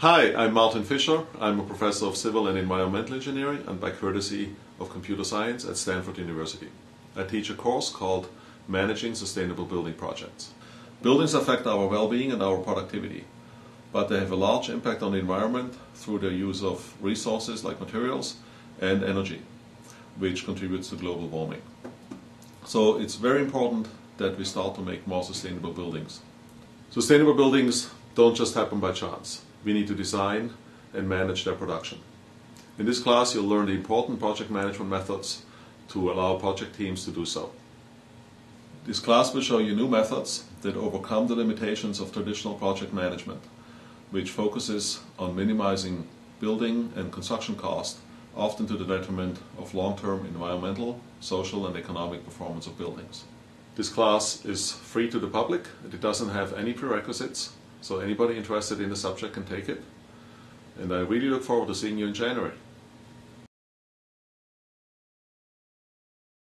Hi, I'm Martin Fischer. I'm a professor of civil and environmental engineering and by courtesy of computer science at Stanford University. I teach a course called Managing Sustainable Building Projects. Buildings affect our well-being and our productivity, but they have a large impact on the environment through their use of resources like materials and energy, which contributes to global warming. So it's very important that we start to make more sustainable buildings. Sustainable buildings don't just happen by chance. We need to design and manage their production. In this class, you'll learn the important project management methods to allow project teams to do so. This class will show you new methods that overcome the limitations of traditional project management, which focuses on minimizing building and construction cost, often to the detriment of long-term environmental, social and economic performance of buildings. This class is free to the public. It doesn't have any prerequisites, so anybody interested in the subject can take it. And I really look forward to seeing you in January.